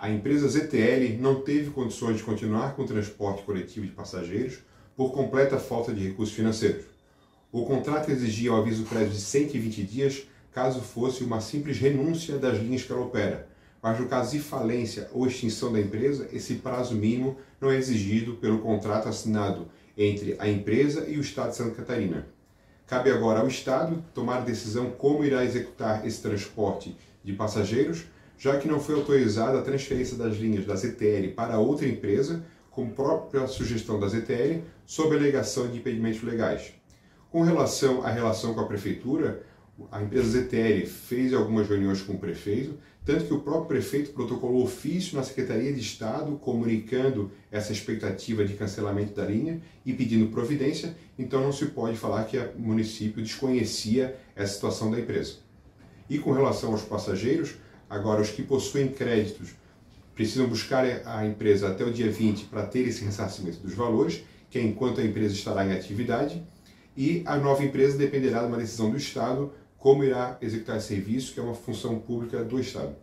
a empresa ZTL não teve condições de continuar com o transporte coletivo de passageiros por completa falta de recursos financeiros. O contrato exigia o aviso prévio de 120 dias caso fosse uma simples renúncia das linhas que ela opera, mas no caso de falência ou extinção da empresa, esse prazo mínimo não é exigido pelo contrato assinado entre a empresa e o Estado de Santa Catarina. Cabe agora ao Estado tomar decisão como irá executar esse transporte de passageiros, já que não foi autorizada a transferência das linhas da ZTL para outra empresa, como própria sugestão da ZTL, sob alegação de impedimentos legais. Com relação à relação com a Prefeitura, a empresa ZTL fez algumas reuniões com o prefeito, tanto que o próprio prefeito protocolou ofício na Secretaria de Estado comunicando essa expectativa de cancelamento da linha e pedindo providência, então não se pode falar que o município desconhecia essa situação da empresa. E com relação aos passageiros, agora os que possuem créditos precisam buscar a empresa até o dia 20 para ter esse ressarcimento dos valores, que é enquanto a empresa estará em atividade, e a nova empresa dependerá de uma decisão do Estado como irá executar esse serviço, que é uma função pública do Estado.